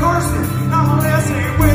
cursing. Not only I say,